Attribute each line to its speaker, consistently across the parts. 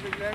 Speaker 1: Ciao, Big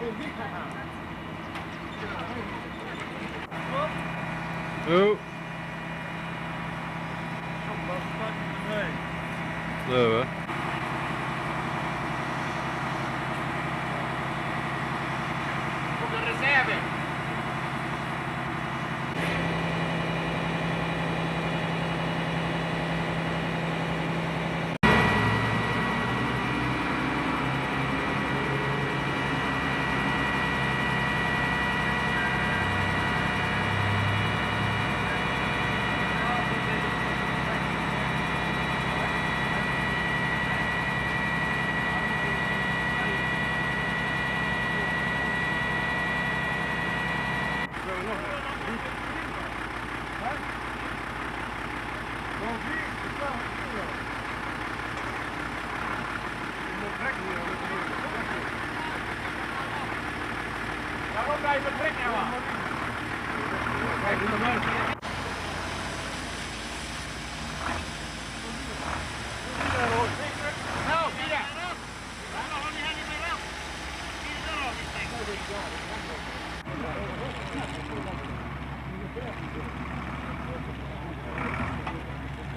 Speaker 1: Ừ. Ừ. Ừ. Daarom blijven trekken, man. Kijk, doe maar.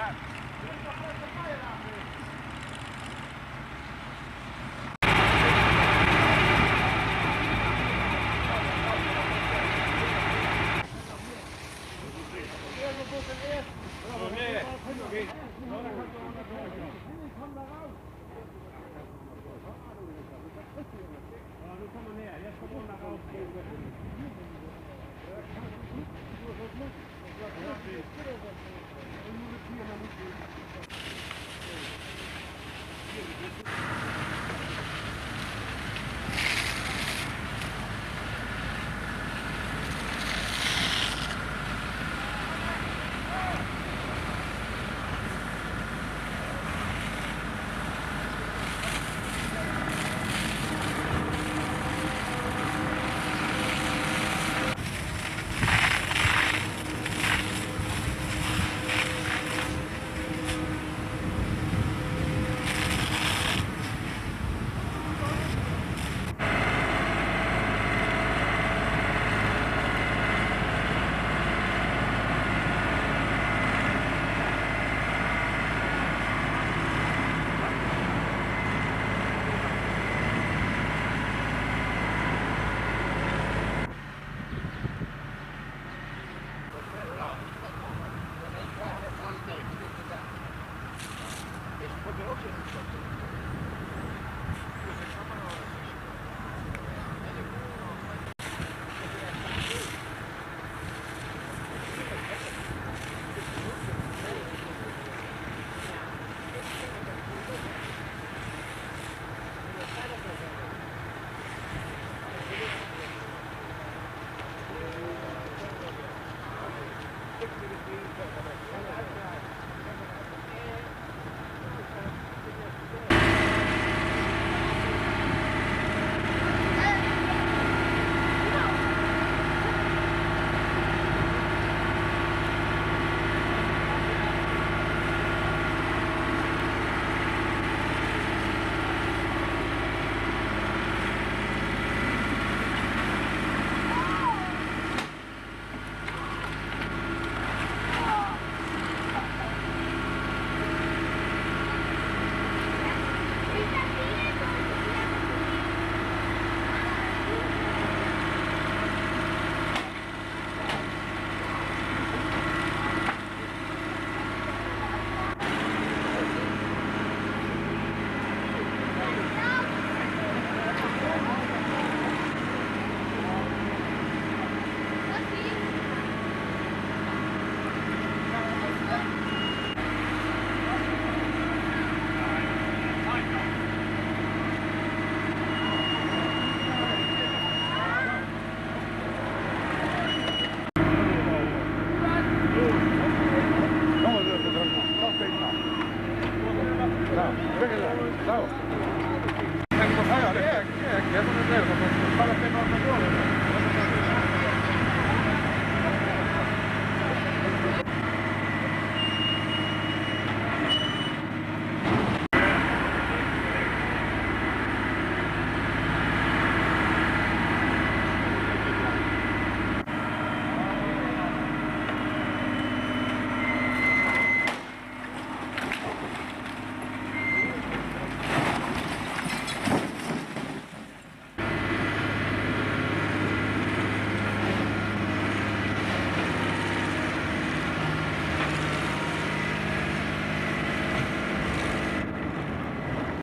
Speaker 1: Yeah.